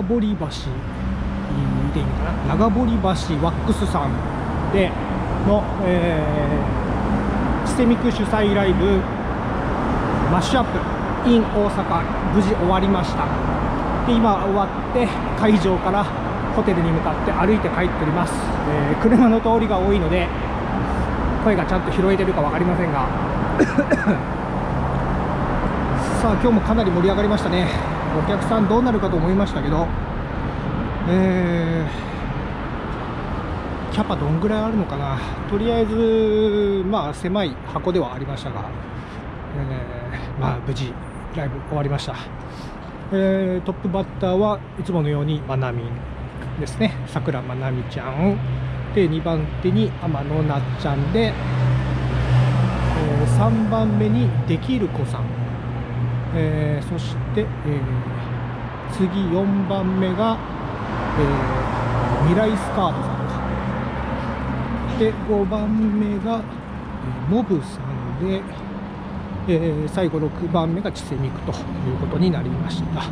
えー、長堀橋でいいのかな長堀橋ワックスさんでの、えー、シセミク主催ライブマッシュアップ in 大阪無事終わりました。で今終わって会場からホテルに向かって歩いて帰っております、えー、車の通りが多いので声がちゃんと拾えてるか分かりませんが。さあ今日もかなり盛り上がりましたねお客さんどうなるかと思いましたけどえー、キャパどんぐらいあるのかな。とりあえずまあ狭い箱ではありましたが、えー、まあ無事ライブ終わりました、えー、トップバッターはいつものようにまなみんですね。さくらまなみちゃん。で2番手に天野なっちゃんで、えー、3番目にできる子さん、えー、そして、えー、次4番目が、えー、未来スカートさんで5番目が、え、モブさんで、え、最後6番目がチセミクということになりました。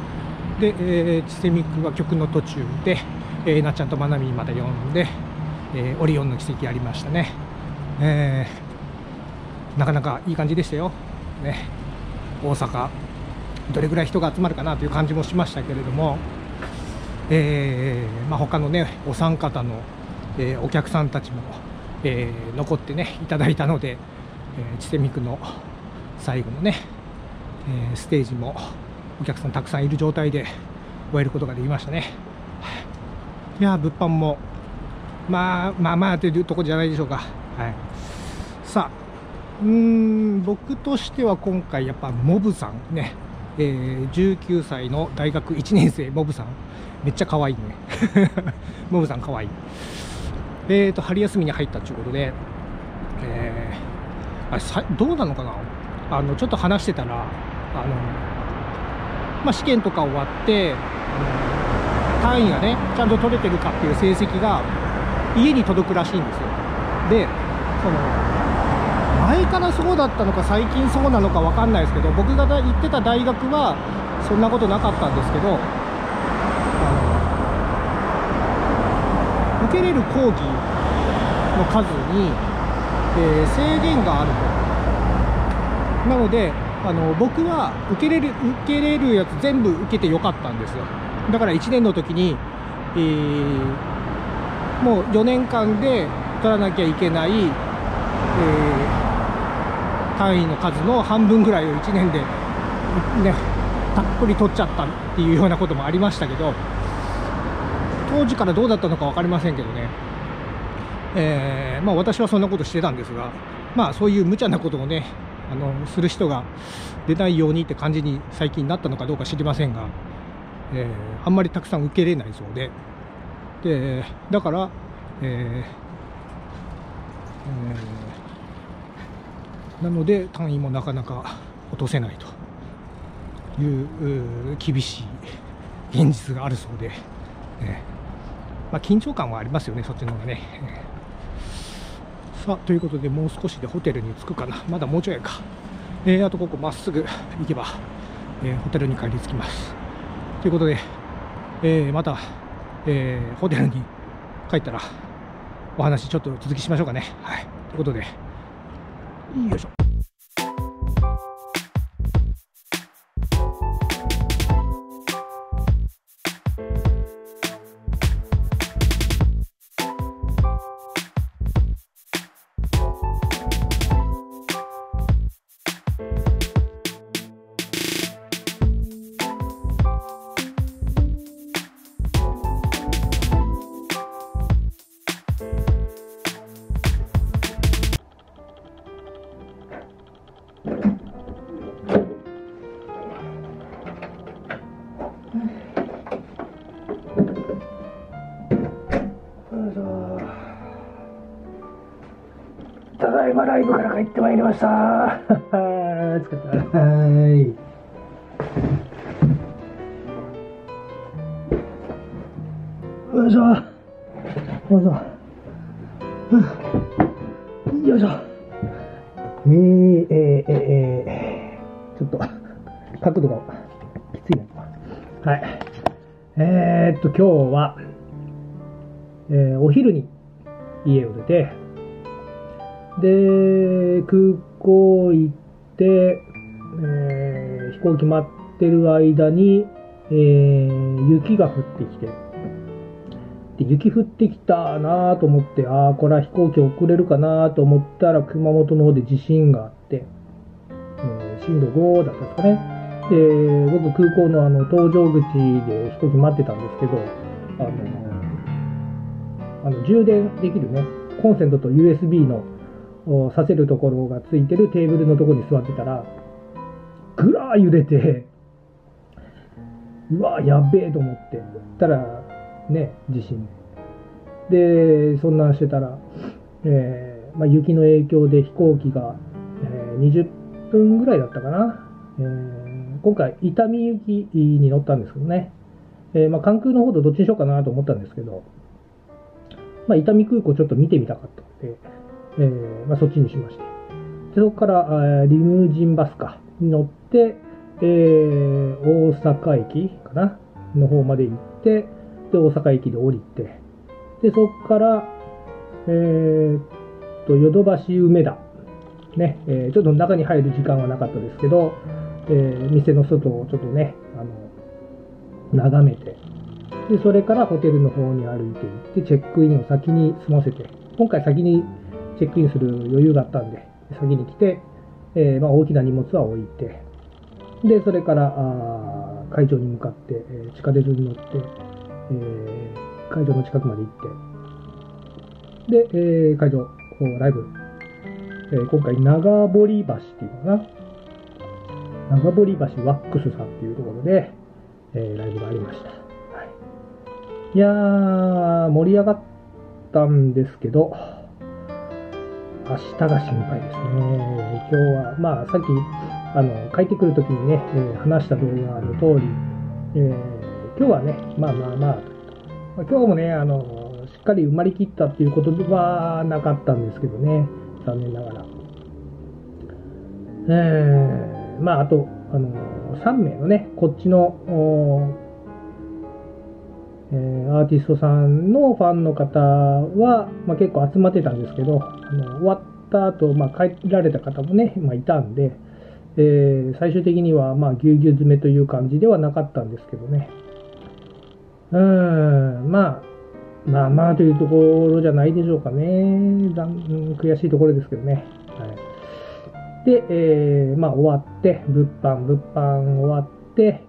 で、えー、チセミクは曲の途中で、え、なっちゃんとまなみまで呼んでえ、オリオンの奇跡ありましたね、え、なかなかいい感じでしたよ、ね、大阪どれぐらい人が集まるかなという感じもしましたけれども、えーまあ、他のねお三方の、えー、お客さんたちも、えー、残ってねいただいたので、えー、チセミクの最後のね、えー、ステージもお客さんたくさんいる状態で終えることができましたね。い。や物販もまあまあまあというところじゃないでしょうか。はい、さあ、うん僕としては今回やっぱモブさんね、えー、19歳の大学1年生モブさん。めっちゃ可愛いね。モブさん可愛い。えーと春休みに入ったということで、えー、あれさどうなのかな？あのちょっと話してたらあの、まあ、試験とか終わって単位がねちゃんと取れてるかっていう成績が家に届くらしいんですよ。でその前からそうだったのか最近そうなのか分かんないですけど僕が行ってた大学はそんなことなかったんですけど受けれる講義の数に、えー、制限があると。なのであの僕は受けれる受けれるやつ全部受けてよかったんですよ。だから1年の時に、えーもう4年間で取らなきゃいけない、えー、単位の数の半分ぐらいを1年で、ね、たっぷり取っちゃったっていうようなこともありましたけど当時からどうだったのか分かりませんけどね、えー、まあ、私はそんなことしてたんですが、まあ、そういう無茶なことをねあのする人が出ないようにって感じに最近なったのかどうか知りませんが、えー、あんまりたくさん受けれないそうで。でだから、えーえー、なので単位もなかなか落とせないという厳しい現実があるそうで、え、まあ、緊張感はありますよねそっちの方がね、さあということでもう少しでホテルに着くかな。まだもうちょいか、えー、あとここまっすぐ行けば、えホテルに帰り着きます。ということで、えまたえ、ホテルに帰ったらお話ちょっと続きしましょうかね。はい、ということで。よいました。疲れた。はい。よいしょ。よいしょ。よいしょ。えー、えー、えー、えー、ちょっと角度がきついな。はい。えー、っと、今日は、えー、お昼に家を出て、で、空港行って、えー、飛行機待ってる間に、えー、雪が降ってきて、で雪降ってきたなと思って、ああ、これは飛行機遅れるかなと思ったら、熊本の方で地震があって、えー、震度5だったんですかね。で、僕空港のあの搭乗口で飛行機待ってたんですけど、あの、あの充電できるね、コンセントと USB のさせるところがついてるテーブルのとこに座ってたら、ぐらー揺れて、うわやべえと思って、たら、ね、地震で。そんなんしてたら、えーまあ、雪の影響で飛行機が、えー、20分ぐらいだったかな。えー今回、伊丹行きに乗ったんですけどね、え、まあ、関空の方とどっちにしようかなと思ったんですけど、まあ、伊丹空港ちょっと見てみたかったので、えー、まあ、そっちにしまして。でそこからリムジンバスかに乗って、えー、大阪駅かな？の方まで行って、で、大阪駅で降りて、で、そこから、えー、と、ヨドバシ梅田、ね、えー、ちょっと中に入る時間はなかったですけど、えー、店の外をちょっとね、あの、眺めて、で、それからホテルの方に歩いていって、チェックインを先に済ませて、今回先にチェックインする余裕があったんで、先に来て、えー、まあ、大きな荷物は置いて、で、それから、あ会場に向かって、えー、地下鉄に乗って、えー、会場の近くまで行って、で、えー、会場、ライブ、えー、今回、長堀橋っていうのかな、長堀橋ワックスさんっていうところで、えー、ライブがありました。はい、いやー、盛り上がったんですけど、明日が心配ですね。今日は、まあ、さっき、あの、帰ってくるときにね、え、話した動画の通り、えー、今日はね、まあまあまあ、今日もね、あの、しっかり埋まりきったっていうことはなかったんですけどね、残念ながら。えーまあ、あと、あの3名のね、こっちの、えー、アーティストさんのファンの方は、まあ、結構集まってたんですけど、あの終わった後、まあ、帰られた方もね、まあ、いたんで、えー、最終的には、ま、ぎゅうぎゅう詰めという感じではなかったんですけどね。うーん、まあ、まあまあというところじゃないでしょうかね。悔しいところですけどね。はいで、えー、まあ終わって、物販、物販終わって、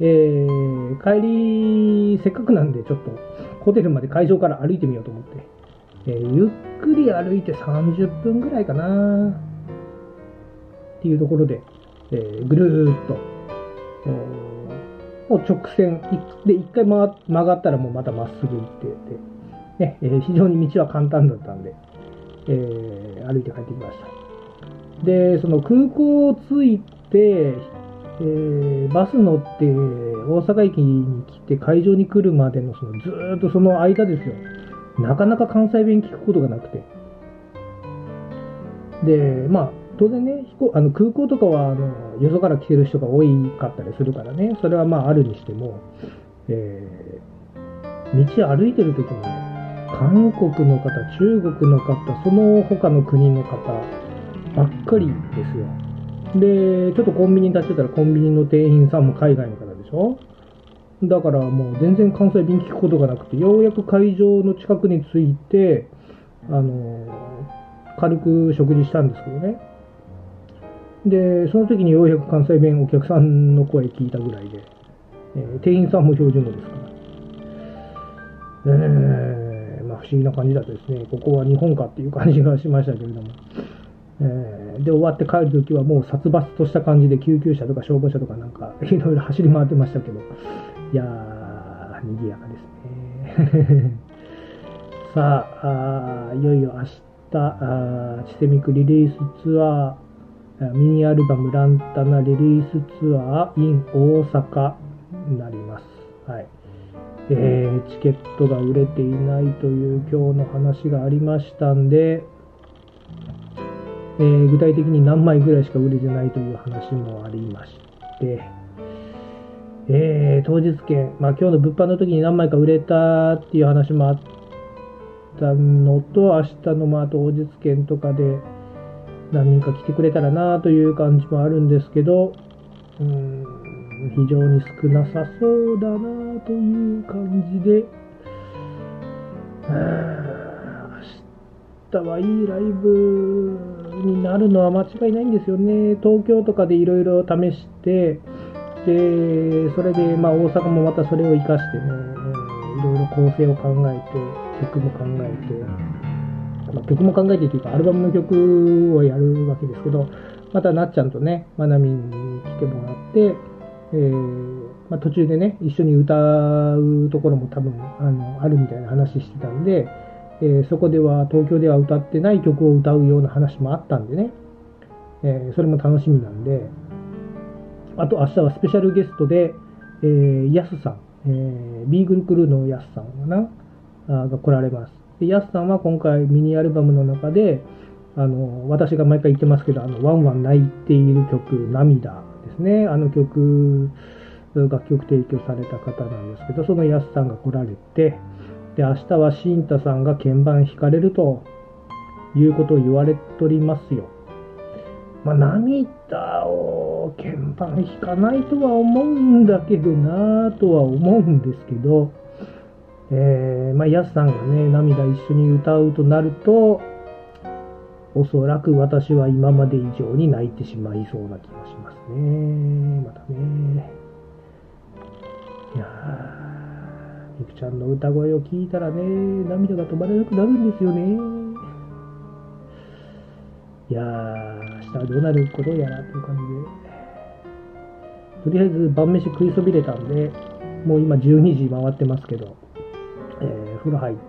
えー、帰り、せっかくなんでちょっとホテルまで会場から歩いてみようと思って、えー、ゆっくり歩いて30分ぐらいかな。っていうところで、えー、ぐるーっと、もう直線で一回曲がったらもうまたまっすぐ行ってて、ねえー、非常に道は簡単だったんで、えー、歩いて帰ってきました。で、その空港を着いて、えー、バス乗って大阪駅に来て会場に来るまでのそのずっとその間ですよ。なかなか関西弁聞くことがなくて。で、まあ、当然ね、飛行あの空港とかはあのよそから来てる人が多かったりするからね、それはまああるにしても、えー、道歩いてる時に、韓国の方、中国の方、その他の国の方、ばっかりですよ。で、ちょっとコンビニに立ってたらコンビニの店員さんも海外の方でしょ？だからもう全然関西弁聞くことがなくて、ようやく会場の近くに着いて、あの、軽く食事したんですけどね。で、その時にようやく関西弁お客さんの声聞いたぐらいで、えー、店員さんも標準語ですから。えー、まあ不思議な感じだったですね。ここは日本かっていう感じがしましたけれども。えー、で、終わって帰るときはもう殺伐とした感じで救急車とか消防車とかなんか いろいろ走り回ってましたけど、いやー、賑やかですね。さああ、いよいよ明日、あチセミクリリースツアー、ミニアルバムランタナリリースツアー in 大阪になります。はい。えー、チケットが売れていないという今日の話がありましたんで、えー、具体的に何枚ぐらいしか売れてないという話もありまして、えー、当日券、まあ、今日の物販の時に何枚か売れたっていう話もあったのと、明日のまあ当日券とかで何人か来てくれたらなという感じもあるんですけど、うん、非常に少なさそうだなという感じで、明日はいいライブになるのは間違いないんですよね。東京とかでいろいろ試して、で、それで、まあ、大阪もまたそれを生かしてね、いろいろ構成を考えて、曲も考えて、まあ、曲も考えてというか、アルバムの曲をやるわけですけど、またなっちゃんとね、まなみんに来てもらって、えー、まあ、途中でね、一緒に歌うところも多分あのあるみたいな話してたんで、えー、そこでは東京では歌ってない曲を歌うような話もあったんでね、えー、それも楽しみなんで、あと明日はスペシャルゲストで、えー、ヤスさん、えー、ビーグルクルーのヤスさんかな？あが来られます。でヤスさんは今回ミニアルバムの中で、あの私が毎回言ってますけど、あのワンワン泣いている曲、涙ですね。あの曲、楽曲提供された方なんですけど、そのヤスさんが来られて、で、明日はシンタさんが鍵盤弾かれるということを言われておりますよ。まあ、涙を鍵盤弾かないとは思うんだけどなぁとは思うんですけど、えー、まあ、ヤスさんがね、涙一緒に歌うとなると、おそらく私は今まで以上に泣いてしまいそうな気がしますね。またね。いやー、みくちゃんの歌声を聞いたらね、涙が止まらなくなるんですよね。いやー、明日はどうなることやらという感じで、とりあえず晩飯食いそびれたんで、もう今12時回ってますけど、えー、風呂入って、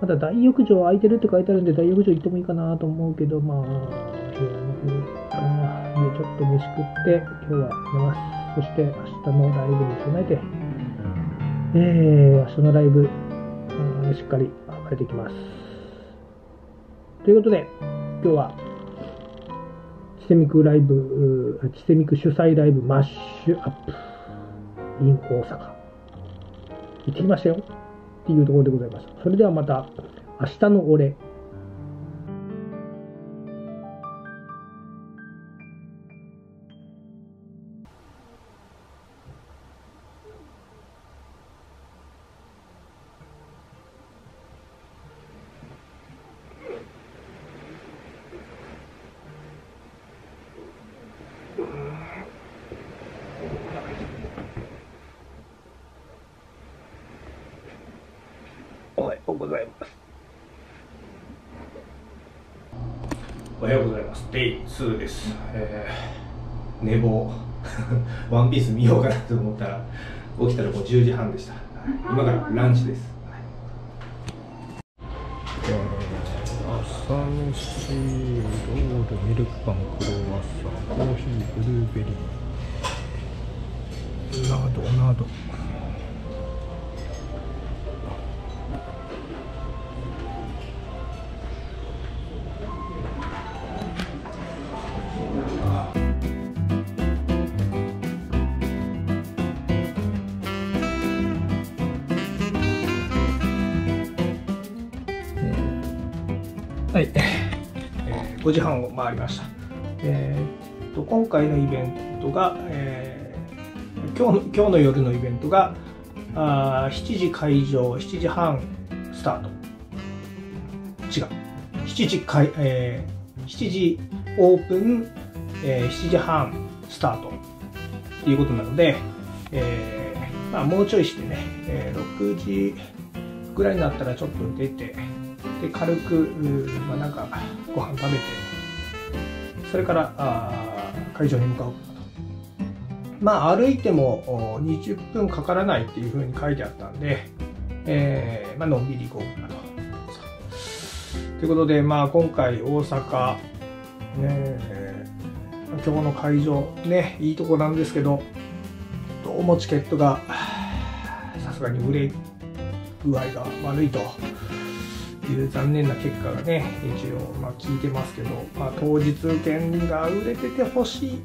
まだ大浴場空いてるって書いてあるんで、大浴場行ってもいいかなと思うけど、まあ、部屋の方かな。で、ちょっと飯食って、今日は寝ます。そして明日のライブに備えて、えー、明日のライブ、しっかり暴れていきます。ということで、今日は、チセミクライブ、チセミク主催ライブマッシュアップ in 大阪。行ってきましたよっていうところでございました。それではまた明日の俺。ございます。おはようございます。デイ2です。えー、寝坊。ワンピース見ようかなと思ったら、起きたらもう10時半でした。今からランチです。えー、朝飯、ロール、ミルクパン、クロワッサン、コーヒー、ブルーベリー、などなど。はい、5時半を回りました。えー、と今回のイベントが、えー、今日の今日の夜のイベントがあ7時会場、7時半スタート。違う。7時会、えー、7時オープン、えー、7時半スタートということなので、えーまあ、もうちょいしてね、えー、6時ぐらいになったらちょっと出て、で軽く、まあ、なんかご飯食べてそれからあ会場に向かうまあ歩いても20分かからないっていうふうに書いてあったんで、えーまあのんびり行こうかなと。ということで、まあ、今回大阪、ね、今日の会場ねいいとこなんですけどどうもチケットがさすがに売れ具合が悪いと。いう残念な結果がね一応ま聞いてますけど、まあ、当日券が売れててほしい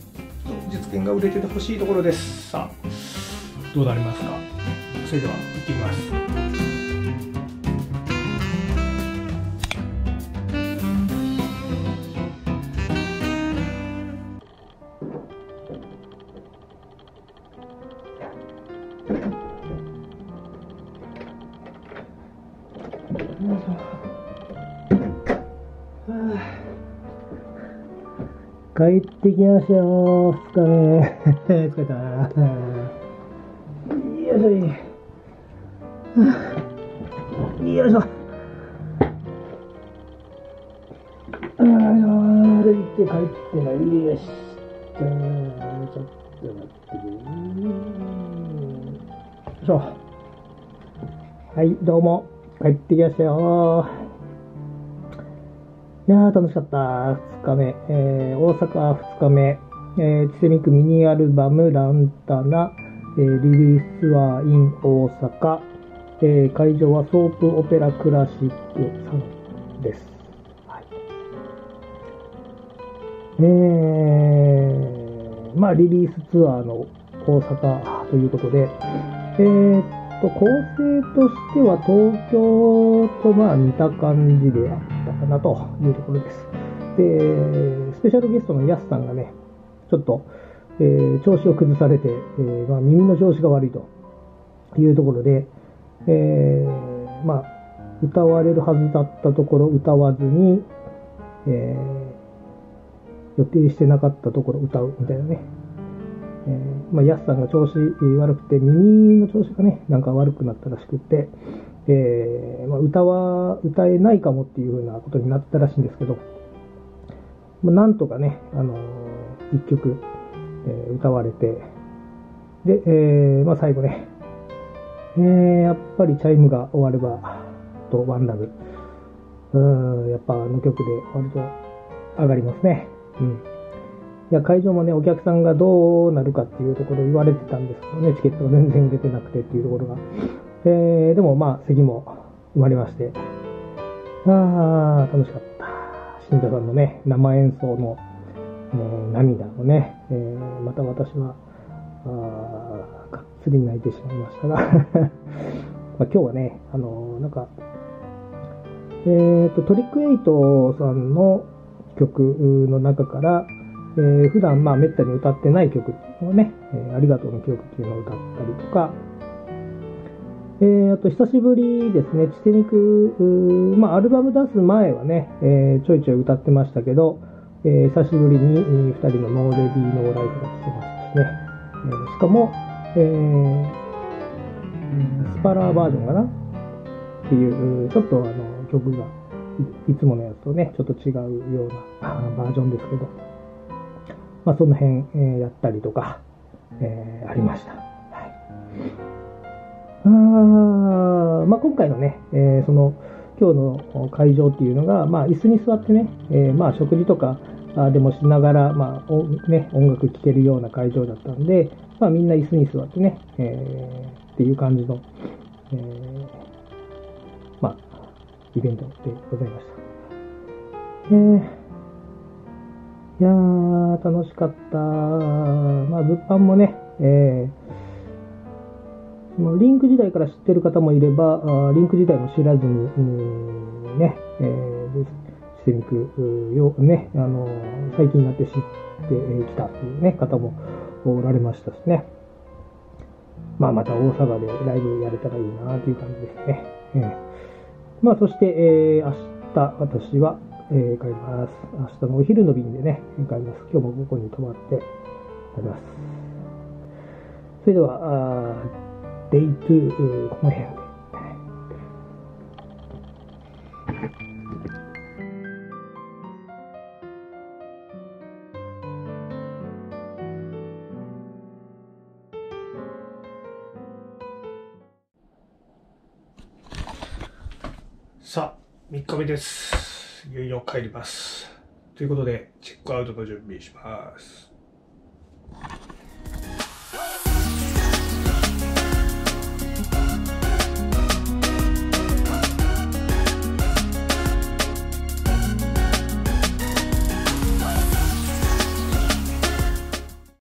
当日券が売れててほしいところです。さあどうなりますか？それでは行ってみます。帰ってきましたよ、2日目。疲れた。よいしょいい。よいしょ。あー歩いて帰ってない。よし。じゃあ、ちょっと待ってくれ。よいしょ。はい、どうも。帰ってきましたよ。いやー、楽しかった。2日目。えー、大阪2日目。えー、チセミクミニアルバムランタナ、えー、リリースツアー in 大阪。えー、会場はソープオペラクラシックサロンです。はい。えー、まあ、リリースツアーの大阪ということで、えー、と、構成としては東京とまあ似た感じであったかなというところです。で、スペシャルゲストのヤスさんがね、ちょっと、えー調子を崩されて、えーまあ、耳の調子が悪いというところで、えーまあ、歌われるはずだったところ歌わずに、え予定してなかったところ歌うみたいなね、えまあ、ヤスさんが調子悪くて、耳の調子がね、なんか悪くなったらしくて、えーまあ、歌は歌えないかもっていうふうなことになったらしいんですけど、まあ、なんとかね、あのー一曲、えー歌われて、で、えーまあ、最後ね、えーやっぱりチャイムが終われば、とワンラブ、うん、やっぱあの曲で割と上がりますね。うん。いや、会場もね、お客さんがどうなるかっていうところ言われてたんですけどね、チケットが全然売れてなくてっていうところが。えー、でもまあ、席も埋まりまして、あー、楽しかった。新田さんのね、生演奏の、えー涙をね、えーまた私は、あーがっつり泣いてしまいましたが、まあ今日はね、あのーなんか、えっ、と、トリックエイトさんの曲の中から、えー普段まあめったに歌ってない曲っていうのをね、えーありがとうの曲っていうのを歌ったりとか、えーあと久しぶりですね、チテミク、まあアルバム出す前はね、えーちょいちょい歌ってましたけど、えー久しぶりにえー二人のノーレディーノーライフが来てましたしね、えーしかも、えースパラーバージョンかな？っていう、ちょっとあの曲がいつものやつとね、ちょっと違うようなバージョンですけど、まあその辺、えーやったりとか、えーありました。はい。あーまあ今回のね、えーその今日の会場っていうのが、まあ椅子に座ってね、えーまあ食事とかあでもしながら、まあおね、音楽聴けるような会場だったんで、まあみんな椅子に座ってね、えーっていう感じの、えーまあ、イベントでございました。えー、いやー、楽しかった。まあ、物販もね、えーそのリンク時代から知ってる方もいれば、あリンク自体も知らずに、うんね、えーでシセミクう、ね、あのー最近になって知ってきたという、ね、方もおられましたしね。まあ、また大阪でライブやれたらいいなという感じですね。えーまあ、そして、えー明日、私は、えー帰ります。明日のお昼の便でね、帰ります。今日もここに泊まって帰ります。それでは、あーデイ2、この辺で。さあ、3日目です。いよいよ帰ります。ということで、チェックアウトの準備します。